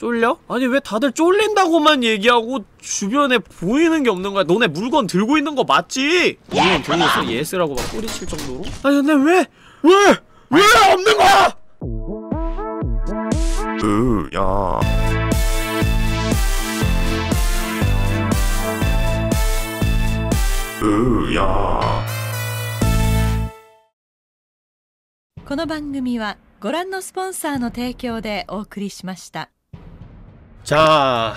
쫄려? 아니 왜 다들 쫄린다고만 얘기하고 주변에 보이는 게 없는 거야 너네 물건 들고 있는 거 맞지? 물건 들고 있어 예스라고 막 뿌리칠 정도로? 아니 근데 왜? 왜? 왜 없는 거야? 으야 うやこの番組はご覧のスポンサーの提供でお送りしました 자,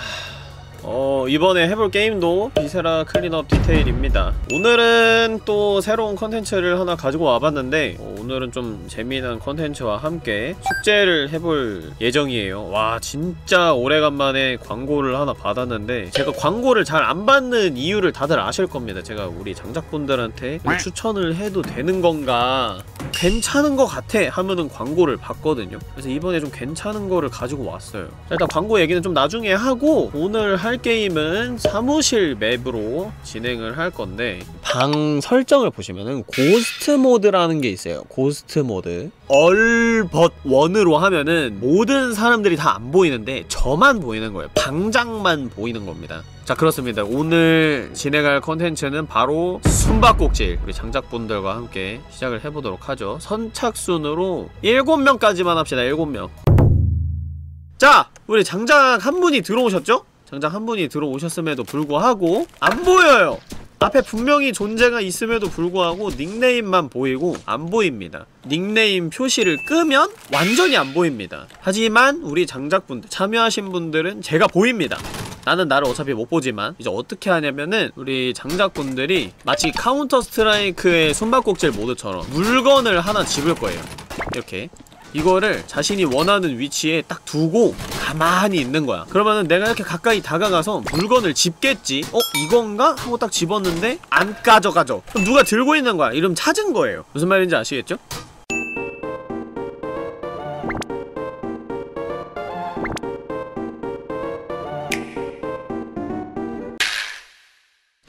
어, 이번에 해볼 게임도 Viscera Cleanup Detail입니다. 오늘은 또 새로운 컨텐츠를 하나 가지고 와봤는데 어, 오늘은 좀 재미난 컨텐츠와 함께 숙제를 해볼 예정이에요. 와, 진짜 오래간만에 광고를 하나 받았는데 제가 광고를 잘 안 받는 이유를 다들 아실 겁니다. 제가 우리 장작분들한테 뭐 추천을 해도 되는 건가 괜찮은 것 같아 하면은 광고를 받거든요. 그래서 이번에 좀 괜찮은 거를 가지고 왔어요. 자, 일단 광고 얘기는 좀 나중에 하고 오늘 할 게임은 사무실 맵으로 진행을 할 건데 방 설정을 보시면은 ghost mode라는 게 있어요. ghost mode. all but one으로 하면은 모든 사람들이 다 안 보이는데 저만 보이는 거예요. 방장만 보이는 겁니다. 자 그렇습니다. 오늘 진행할 컨텐츠는 바로 숨바꼭질 우리 장작분들과 함께 시작을 해보도록 하죠. 선착순으로 7명까지만 합시다. 7명. 자 우리 장작 한 분이 들어오셨죠? 장작 한 분이 들어오셨음에도 불구하고 안 보여요. 앞에 분명히 존재가 있음에도 불구하고 닉네임만 보이고 안 보입니다. 닉네임 표시를 끄면 완전히 안 보입니다. 하지만 우리 장작분들 참여하신 분들은 제가 보입니다. 나는 나를 어차피 못 보지만 이제 어떻게 하냐면은 우리 장작분들이 마치 카운터 스트라이크의 숨바꼭질 모드처럼 물건을 하나 집을 거예요. 이렇게 이거를 자신이 원하는 위치에 딱 두고 가만히 있는 거야 그러면은 내가 이렇게 가까이 다가가서 물건을 집겠지 어? 이건가? 하고 딱 집었는데 안 가져가죠 그럼 누가 들고 있는 거야 이러면 찾은 거예요 무슨 말인지 아시겠죠?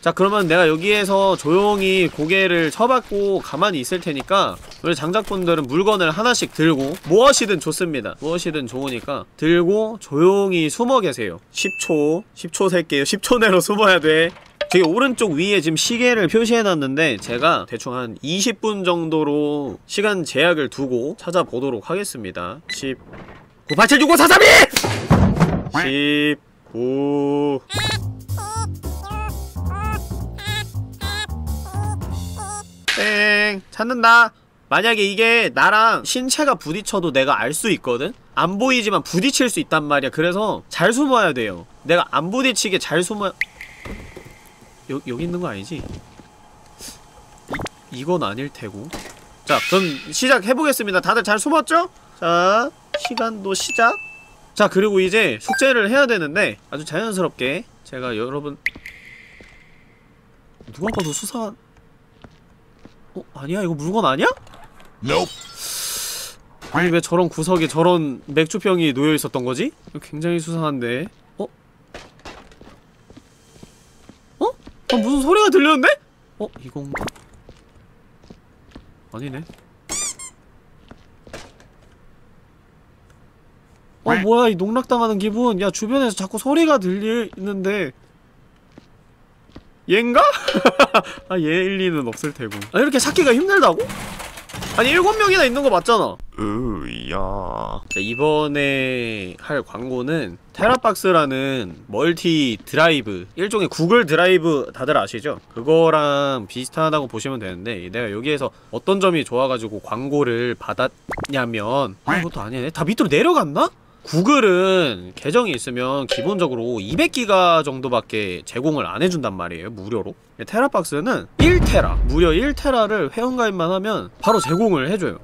자 그러면 내가 여기에서 조용히 고개를 쳐박고 가만히 있을 테니까 우리 장작분들은 물건을 하나씩 들고 무엇이든 좋습니다. 무엇이든 좋으니까 들고 조용히 숨어 계세요. 10초 10초 셀게요. 10초 내로 숨어야 돼. 저기 오른쪽 위에 지금 시계를 표시해놨는데 제가 대충 한 20분 정도로 시간 제약을 두고 찾아보도록 하겠습니다. 10 9 8 7 6 5 4 3 2 10 9 땡. 찾는다. 만약에 이게 나랑 신체가 부딪혀도 내가 알 수 있거든? 안 보이지만 부딪힐 수 있단 말이야. 그래서 잘 숨어야 돼요. 내가 안 부딪히게 잘 숨어야 여, 여기 있는 거 아니지? 이, 이건 아닐 테고. 자 그럼 시작해보겠습니다. 다들 잘 숨었죠? 자 시간도 시작. 자 그리고 이제 숙제를 해야 되는데 아주 자연스럽게 제가 여러분 누가 봐도 수상한 어? 아니야? 이거 물건 아니야? Nope. 아니 왜 저런 구석에 저런 맥주병이 놓여있었던 거지? 굉장히 수상한데 어? 어? 아 무슨 소리가 들렸는데? 어? 이건가? 아니네 어 뭐야 이 농락당하는 기분 야 주변에서 자꾸 소리가 들리는데 얘인가? 아, 얘 일리는 없을 테고. 아, 이렇게 찾기가 힘들다고? 아니, 일곱 명이나 있는 거 맞잖아. 으야 자, 이번에 할 광고는 테라박스라는 멀티 드라이브 일종의 구글 드라이브 다들 아시죠? 그거랑 비슷하다고 보시면 되는데 내가 여기에서 어떤 점이 좋아가지고 광고를 받았냐면 아, 그것도 아니네 다 밑으로 내려갔나? 구글은 계정이 있으면 기본적으로 200기가 정도밖에 제공을 안 해준단 말이에요 무료로. 테라박스는 1테라 무려 1테라를 회원가입만 하면 바로 제공을 해줘요.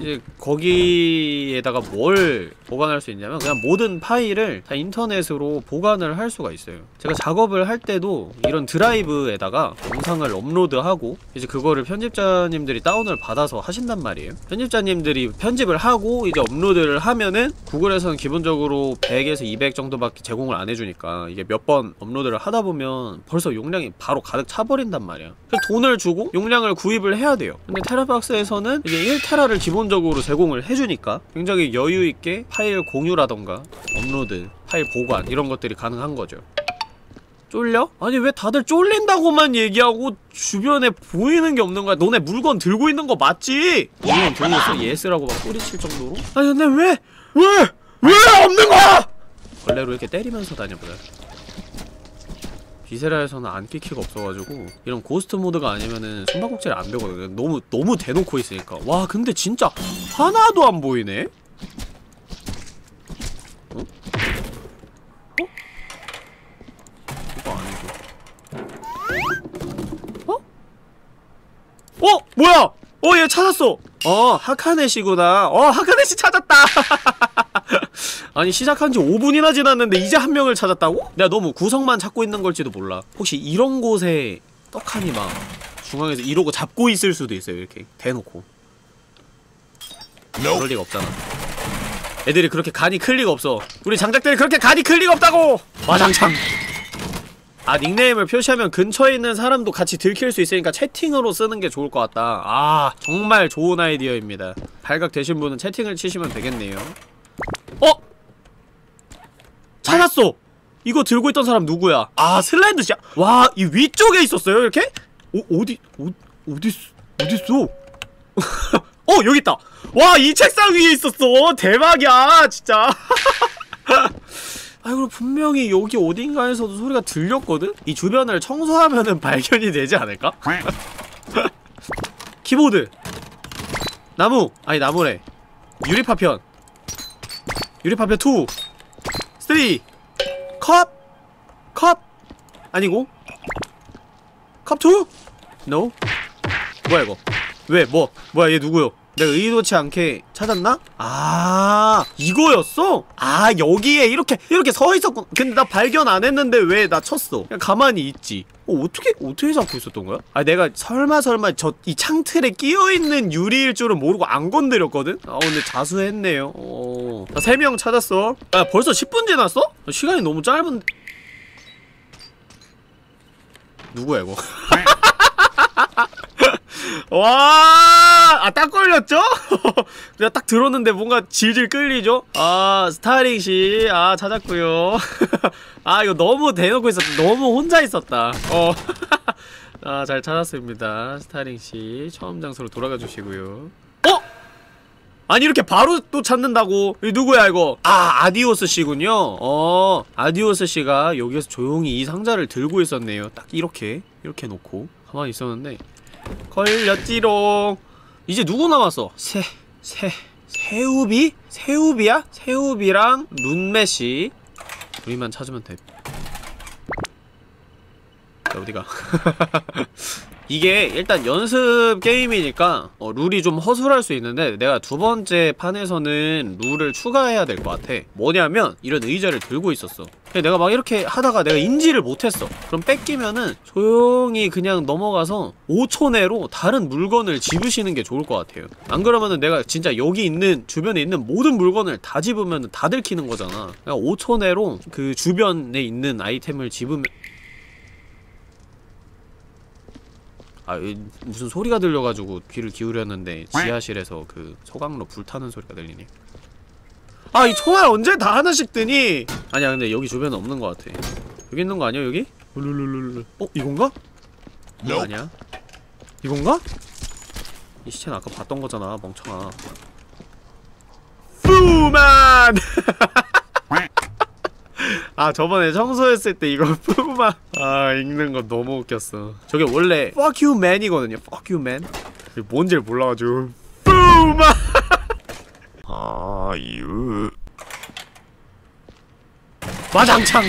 이제 거기에다가 뭘 보관할 수 있냐면 그냥 모든 파일을 다 인터넷으로 보관을 할 수가 있어요. 제가 작업을 할 때도 이런 드라이브에다가 영상을 업로드하고 이제 그거를 편집자님들이 다운을 받아서 하신단 말이에요. 편집자님들이 편집을 하고 이제 업로드를 하면은 구글에서는 기본적으로 100에서 200 정도밖에 제공을 안 해주니까 이게 몇 번 업로드를 하다 보면 벌써 용량이 바로 가득 차버린단 말이야 그래서 돈을 주고 용량을 구입을 해야 돼요. 근데 테라박스에서는 이제 1테라를 기본적으로 제공을 해주니까 굉장히 여유있게 파일 공유라던가 업로드, 파일 보관 이런 것들이 가능한 거죠. 쫄려? 아니 왜 다들 쫄린다고만 얘기하고 주변에 보이는 게 없는 거야? 너네 물건 들고 있는 거 맞지? 물건 들고 있어? yes라고 막 소리칠 정도로? 아니 근데 왜? 왜? 왜 없는 거야? 걸레로 이렇게 때리면서 다녀보자. 비세라에서는 앉기 키가 없어가지고 이런 ghost mode가 아니면은 숨바꼭질이 안 되거든. 너무 너무 대놓고 있으니까. 와 근데 진짜 하나도 안 보이네. 어? 어? 이거 아니죠? 어? 어? 뭐야? 어, 얘 찾았어! 어, 하카네시구나. 어, 하카네시 찾았다! 아니, 시작한 지 5분이나 지났는데 이제 한 명을 찾았다고? 내가 너무 구석만 찾고 있는 걸지도 몰라. 혹시 이런 곳에 떡하니 막 중앙에서 이러고 잡고 있을 수도 있어요, 이렇게. 대놓고. 그럴 리가 없잖아. 애들이 그렇게 간이 클 리가 없어. 우리 장작들이 그렇게 간이 클 리가 없다고! 와장창! 아 닉네임을 표시하면 근처에 있는 사람도 같이 들킬 수 있으니까 채팅으로 쓰는 게 좋을 것 같다 아 정말 좋은 아이디어입니다 발각 되신 분은 채팅을 치시면 되겠네요 어? 찾았어! 이거 들고 있던 사람 누구야? 아 슬라이드 샷! 와, 이 위쪽에 있었어요, 이렇게? 어, 어디, 어, 어디, 어딨어? 어, 여기 있다! 와, 이 책상 위에 있었어! 대박이야, 진짜! 아이고 분명히 여기 어딘가에서도 소리가 들렸거든? 이 주변을 청소하면은 발견이 되지 않을까? 키보드 나무! 아니 나무래 유리파편 유리파편 2 3 컵! 컵! 아니고 컵 2? No? 뭐야 이거 왜 뭐? 뭐야 얘 누구요? 내가 의도치 않게 찾았나? 아 이거였어? 아 여기에 이렇게 이렇게 서있었군 근데 나 발견 안 했는데 왜 나 쳤어 그냥 가만히 있지 어 어떻게 어떻게 잡고 있었던 거야? 아 내가 설마 설마 저 이 창틀에 끼어있는 유리일 줄은 모르고 안 건드렸거든? 아 근데 자수했네요 어나 3명 찾았어 아 벌써 10분 지났어? 아, 시간이 너무 짧은데 누구야 이거 와, 아, 딱 걸렸죠? 내가 딱 들었는데 뭔가 질질 끌리죠? 아, 스타링 씨, 아, 찾았고요 아, 이거 너무 대놓고 있었다. 너무 혼자 있었다. 어. 아, 잘 찾았습니다. 스타링 씨, 처음 장소로 돌아가 주시고요. 어? 아니 이렇게 바로 또 찾는다고 이 누구야 이거 아 아디오스 씨군요 어 아디오스 씨가 여기에서 조용히 이 상자를 들고 있었네요 딱 이렇게 이렇게 놓고 가만히 있었는데 걸렸지롱 이제 누구 남았어? 새, 새, 새우비? 새우비야? 새우비랑 룬메시 우리만 찾으면 돼 자, 어디가 이게 일단 연습 게임이니까 어, 룰이 좀 허술할 수 있는데 내가 두 번째 판에서는 룰을 추가해야 될 것 같아. 뭐냐면 이런 의자를 들고 있었어. 내가 막 이렇게 하다가 내가 인지를 못했어. 그럼 뺏기면은 조용히 그냥 넘어가서 5초 내로 다른 물건을 집으시는 게 좋을 것 같아요. 안 그러면은 내가 진짜 여기 있는 주변에 있는 모든 물건을 다 집으면 다 들키는 거잖아. 그냥 5초 내로 그 주변에 있는 아이템을 집으면 아 이- 무슨 소리가 들려가지고 귀를 기울였는데 지하실에서 그 소각로 불타는 소리가 들리네 아 이 총알 언제 다 하나씩 뜨니? 아니야 근데 여기 주변에 없는 것 같아. 여기 있는 거 아니야 여기? 울룰룰룰 어 이건가? 이거 아니야? 이건가? 이 시체는 아까 봤던 거잖아 멍청아. 푸만 아 저번에 청소했을 때 이거 푸마. 아 읽는 거 너무 웃겼어. 저게 원래 fuck you man이거든요. fuck you man. 뭔지를 몰라가지고. 푸마! 아유. 와장창!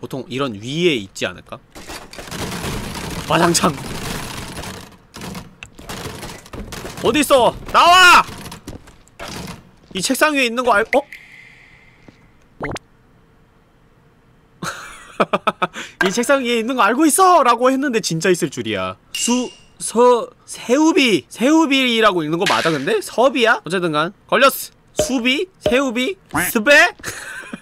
보통 이런 위에 있지 않을까? 와장창! 어딨어? 나와 이 책상 위에 있는 거 알.. 어? 어? 이 책상 위에 있는 거 알고 있어! 라고 했는데 진짜 있을 줄이야 수.. 서.. 새우비! 새우비라고 읽는 거 맞아 근데? 섭이야? 어쨌든간 걸렸어 수비? 새우비? 스베?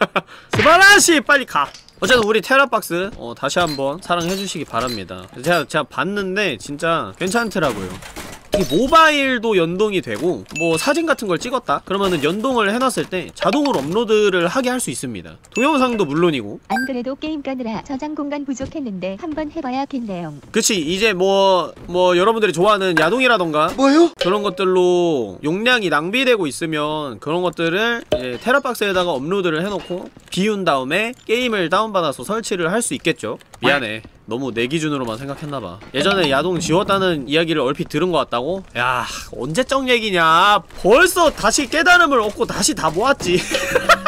스바라시! 빨리 가 어쨌든 우리 테라박스 어, 다시 한번 사랑해주시기 바랍니다 제가, 제가 봤는데 진짜 괜찮더라고요 이게 모바일도 연동이 되고 뭐 사진 같은 걸 찍었다 그러면은 연동을 해놨을 때 자동으로 업로드를 하게 할 수 있습니다 동영상도 물론이고 안 그래도 게임 까느라 저장 공간 부족했는데 한번 해봐야겠네요. 그치 이제 뭐뭐 여러분들이 좋아하는 야동이라던가 뭐요? 그런 것들로 용량이 낭비되고 있으면 그런 것들을 이제 테라박스에다가 업로드를 해놓고 비운 다음에 게임을 다운받아서 설치를 할 수 있겠죠 미안해 너무 내 기준으로만 생각했나봐 예전에 야동 지웠다는 이야기를 얼핏 들은 것 같다고? 야 언제적 얘기냐 벌써 다시 깨달음을 얻고 다시 다 모았지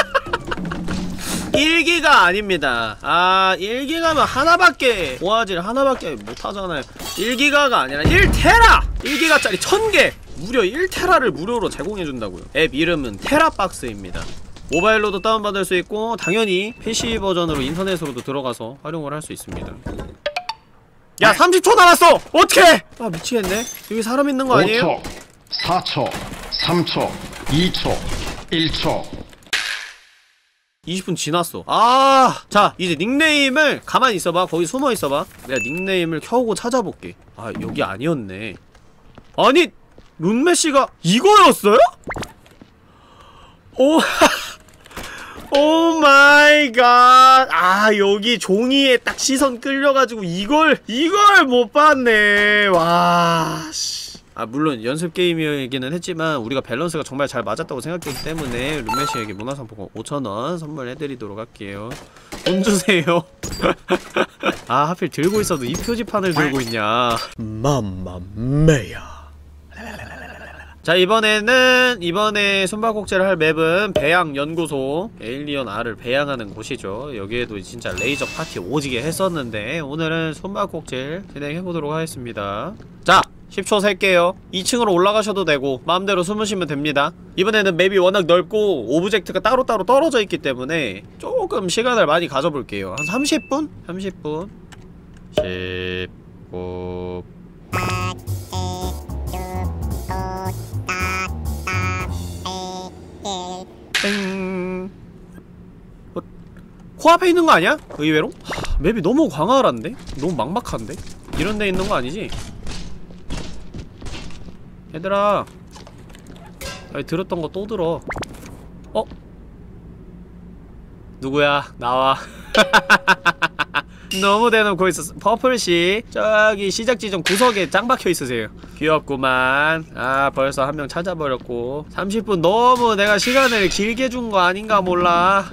1기가 아닙니다. 아, 1기가면 하나밖에, 모아질 하나밖에 못하잖아요. 1기가가 아니라 1테라! 1기가짜리 1000개! 무려 1테라를 무료로 제공해준다고요. 앱 이름은 테라박스입니다. 모바일로도 다운받을 수 있고, 당연히 PC 버전으로 인터넷으로도 들어가서 활용을 할 수 있습니다. 야, 30초 남았어! 어떡해! 아, 미치겠네. 여기 사람 있는 거 아니에요? 5초, 4초, 3초, 2초, 1초. 20분 지났어 아, 자 이제 닉네임을 가만히 있어봐 거기 숨어 있어봐 내가 닉네임을 켜고 찾아볼게 아 여기 아니었네 아니 룬메시가 이거였어요? 오 oh my god. 아, 여기 종이에 딱 시선 끌려가지고 이걸, 이걸 못 봤네. 와, 씨. 아, 물론 연습 게임이기는 했지만 우리가 밸런스가 정말 잘 맞았다고 생각했기 때문에 룸메시에게 문화상품권 5천원 선물해드리도록 할게요. 돈 주세요. 아, 하필 들고 있어도 이 표지판을 들고 있냐. mamma mia. 자 이번에는 이번에 숨바꼭질을 할 맵은 배양연구소 alien 알을 배양하는 곳이죠. 여기에도 진짜 레이저 파티 오지게 했었는데 오늘은 숨바꼭질 진행해보도록 하겠습니다. 자 10초 셀게요. 2층으로 올라가셔도 되고 마음대로 숨으시면 됩니다. 이번에는 맵이 워낙 넓고 오브젝트가 따로따로 떨어져 있기 때문에 조금 시간을 많이 가져볼게요. 한 30분? 30분? 10 9 땡. 어, 코앞에 있는 거 아니야? 의외로? 하, 맵이 너무 광활한데? 너무 막막한데? 이런 데 있는 거 아니지? 얘들아 아니 들었던 거 또 들어 어? 누구야? 나와 너무 대놓고 있었어. 퍼플씨 저기 시작 지점 구석에 짱 박혀 있으세요. 귀엽구만. 아 벌써 한 명 찾아버렸고. 30분 너무 내가 시간을 길게 준 거 아닌가 몰라.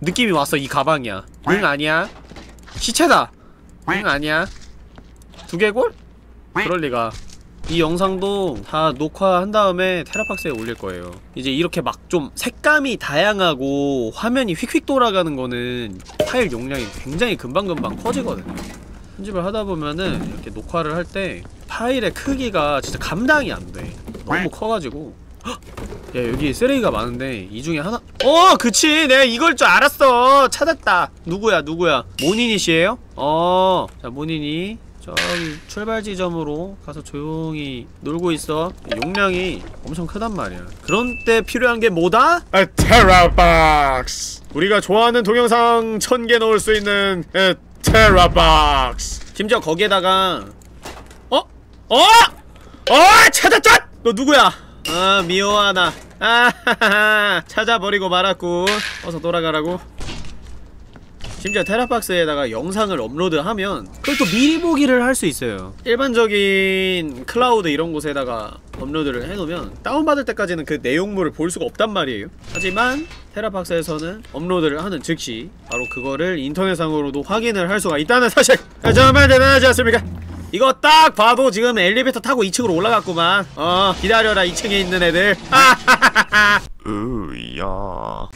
느낌이 왔어 이 가방이야. 응 아니야? 시체다. 응 아니야? 두개골? 그럴리가 이 영상도 다 녹화한 다음에 테라박스에 올릴 거예요. 이제 이렇게 막 좀 색감이 다양하고 화면이 휙휙 돌아가는 거는 파일 용량이 굉장히 금방금방 커지거든요. 편집을 하다 보면은 이렇게 녹화를 할 때 파일의 크기가 진짜 감당이 안 돼. 너무 커가지고. 헉! 야 여기 쓰레기가 많은데 이 중에 하나? 어 그치! 내가 이걸 줄 알았어! 찾았다! 누구야 누구야? 모니니씨에요? 어자 모니니 저기 출발 지점으로 가서 조용히 놀고 있어 용량이 엄청 크단 말이야 그런 때 필요한 게 뭐다? 아, 테라박스 우리가 좋아하는 동영상 천 개 넣을 수 있는 에, 테라박스 심지어 거기에다가 어? 어? 어! 찾았다! 너 누구야? 아 미호하나 아하하 찾아버리고 말았고 어서 돌아가라고 심지어 테라박스에다가 영상을 업로드하면 그걸 또 미리 보기를 할 수 있어요. 일반적인 클라우드 이런 곳에다가 업로드를 해놓으면 다운받을 때까지는 그 내용물을 볼 수가 없단 말이에요. 하지만 TeraBox에서는 업로드를 하는 즉시 바로 그거를 인터넷상으로도 확인을 할 수가 있다는 사실. 정말 대단하지 않습니까? 이거 딱 봐도 지금 엘리베이터 타고 2층으로 올라갔구만. 어 기다려라 2층에 있는 애들. 으야.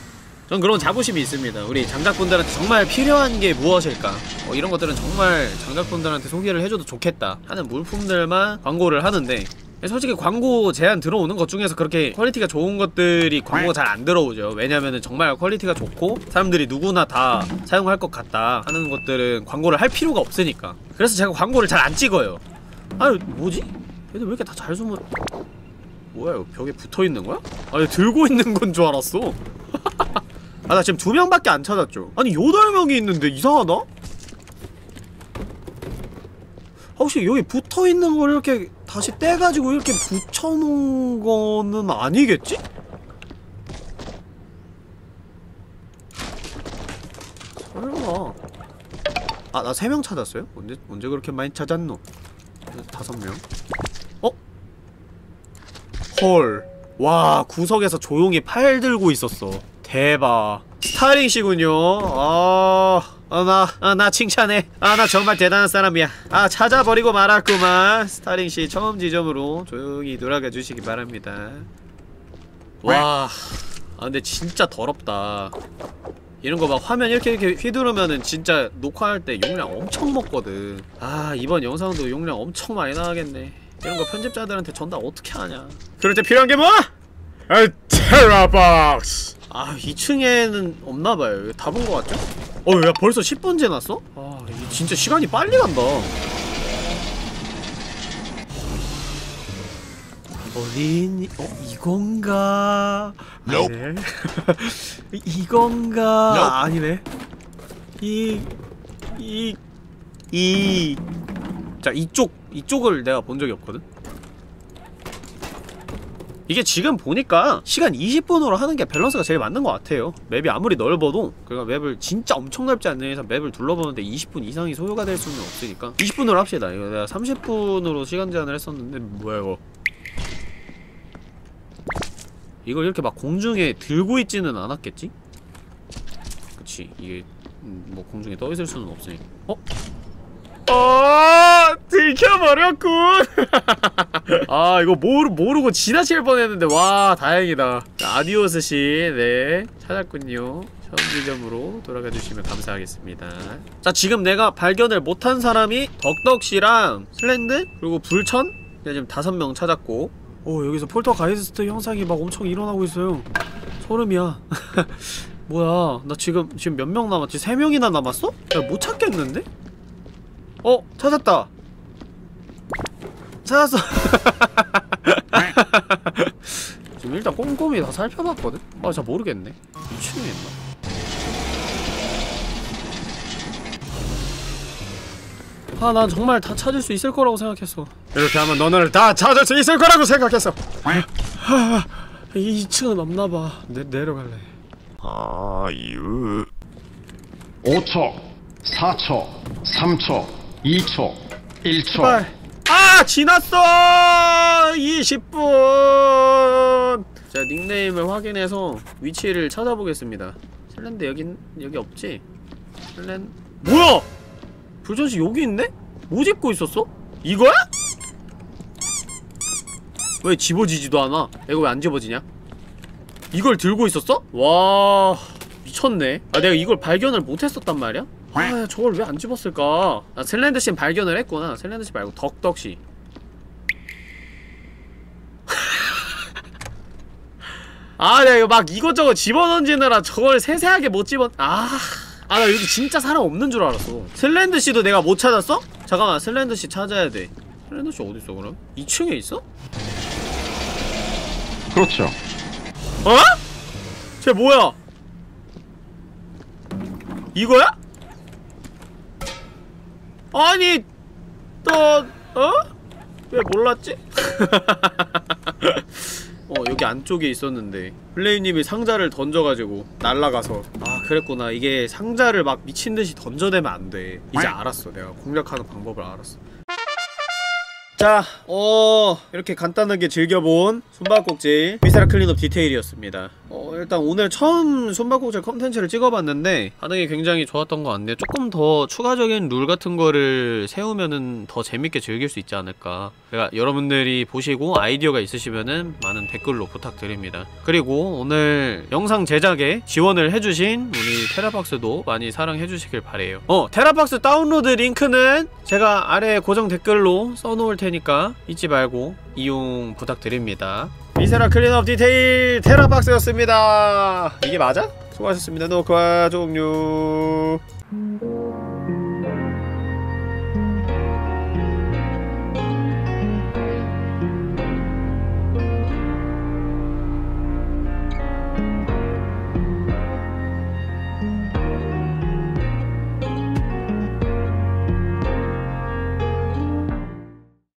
전 그런 자부심이 있습니다. 우리 장작분들한테 정말 필요한 게 무엇일까? 어, 이런 것들은 정말 장작분들한테 소개를 해줘도 좋겠다 하는 물품들만 광고를 하는데 솔직히 광고 제안 들어오는 것 중에서 그렇게 퀄리티가 좋은 것들이 광고가 잘 안 들어오죠. 왜냐면은 정말 퀄리티가 좋고 사람들이 누구나 다 사용할 것 같다 하는 것들은 광고를 할 필요가 없으니까. 그래서 제가 광고를 잘 안 찍어요. 아유 뭐지? 얘들 왜 이렇게 다 잘 숨어? 뭐야 이거 벽에 붙어 있는 거야? 아니 들고 있는 건 줄 알았어. 아 나 지금 두 명밖에 안 찾았죠 아니 여덟 명이 있는데 이상하다? 아, 혹시 여기 붙어있는 걸 이렇게 다 다시 떼가지고 이렇게 붙여놓은 거는 아니겠지? 설마 아나 세 명 찾았어요? 언제 언제 그렇게 많이 찾았노? 다섯 명 어? 헐. 와, 구석에서 조용히 팔 들고 있었어. 대박. 스타링 씨군요. 아, 아, 나, 아, 나 칭찬해. 아, 나 정말 대단한 사람이야. 아, 찾아버리고 말았구만. 스타링 씨 처음 지점으로 조용히 돌아가 주시기 바랍니다. 와, 아, 근데 진짜 더럽다. 이런 거 막 화면 이렇게 이렇게 휘두르면은 진짜 녹화할 때 용량 엄청 먹거든. 아, 이번 영상도 용량 엄청 많이 나가겠네. 이런 거 편집자들한테 전달 어떻게 하냐. 그럴 때 필요한 게 뭐? 아, 테라박스. 아, 2층에는 없나봐요. 다본거 같죠? 어, 야, 벌써 10분 지났어? 아, 진짜 시간이 빨리 간다. 어린이, 어, 이건가? 아니네. 이건가? 아니네. 이, 이, 이. 자, 이쪽, 이쪽을 내가 본 적이 없거든? 이게 지금 보니까 시간 20분으로 하는 게 밸런스가 제일 맞는 것 같아요. 맵이 아무리 넓어도. 그러니까 맵을 진짜 엄청 넓지 않는 이상 맵을 둘러보는데 20분 이상이 소요가 될 수는 없으니까. 20분으로 합시다. 이거 내가 30분으로 시간 제한을 했었는데 뭐야 이거? 이걸 이렇게 막 공중에 들고 있지는 않았겠지? 그치. 이게 음, 뭐 공중에 떠 있을 수는 없으니까. 어? 어 들켜버렸군. 아 이거 모르, 모르고 지나칠 뻔했는데. 와 다행이다. 자, 아디오스 씨네 찾았군요. 처음 지점으로 돌아가 주시면 감사하겠습니다. 자 지금 내가 발견을 못한 사람이 덕덕씨랑 슬렌드 그리고 불천? 내가 지금 다섯 명 찾았고. 오 여기서 폴터 가이스트 형상이 막 엄청 일어나고 있어요. 소름이야. 뭐야 나 지금 지금 몇 명 남았지? 세 명이나 남았어? 야 못 찾겠는데? 어 찾았다 찾았어. 지금 일단 꼼꼼히 다 살펴봤거든? 아 잘 모르겠네. 2층에 있나? 아 난 정말 다 찾을 수 있을 거라고 생각했어. 이렇게 하면 너네를 다 찾을 수 있을 거라고 생각했어. 하, 2층은 없나봐. 내, 내려갈래. 아 유. 5초, 4초, 3초, 2초, 1초. 제발 아 지났어 20분 자 닉네임을 확인해서 위치를 찾아보겠습니다 슬렌드 여긴 여기 없지? 슬렌 뭐야 불전씨 여기 있네? 뭐 집고 있었어? 이거야? 왜 집어지지도 않아? 이거 왜 안 집어지냐? 이걸 들고 있었어? 와 미쳤네 아 내가 이걸 발견을 못했었단 말이야? 아 저걸 왜 안 집었을까 아 셀렌드씨 발견을 했구나 셀렌드씨 말고 덕덕 씨 아 내가 이거 막 이것저것 집어던지느라 저걸 세세하게 못 집어 아... 아 나 여기 진짜 사람 없는 줄 알았어 슬렌드씨도 내가 못 찾았어? 잠깐만 슬렌드씨 찾아야 돼 슬렌드씨 어딨어 그럼? 2층에 있어? 그렇죠. 어? 쟤 뭐야? 이거야? 아니 너 어? 왜 몰랐지? 어 여기 안쪽에 있었는데 플레이님이 상자를 던져가지고 날라가서 아 그랬구나 이게 상자를 막 미친듯이 던져내면 안돼 이제 알았어 내가 공략하는 방법을 알았어 자, 어, 이렇게 간단하게 즐겨본 숨바꼭질 Viscera Cleanup Detail이었습니다. 어, 일단 오늘 처음 숨바꼭질 컨텐츠를 찍어봤는데 반응이 굉장히 좋았던 것 같네요. 조금 더 추가적인 룰 같은 거를 세우면은 더 재밌게 즐길 수 있지 않을까. 그러니까 여러분들이 보시고 아이디어가 있으시면은 많은 댓글로 부탁드립니다. 그리고 오늘 영상 제작에 지원을 해주신 우리 TeraBox도 많이 사랑해주시길 바래요. 어, TeraBox 다운로드 링크는 제가 아래 고정 댓글로 써놓을 테니까 잊지 말고 이용 부탁드립니다. 미세라 클린업 디테일 테라박스였습니다. 이게 맞아? 수고하셨습니다. 녹화 종료.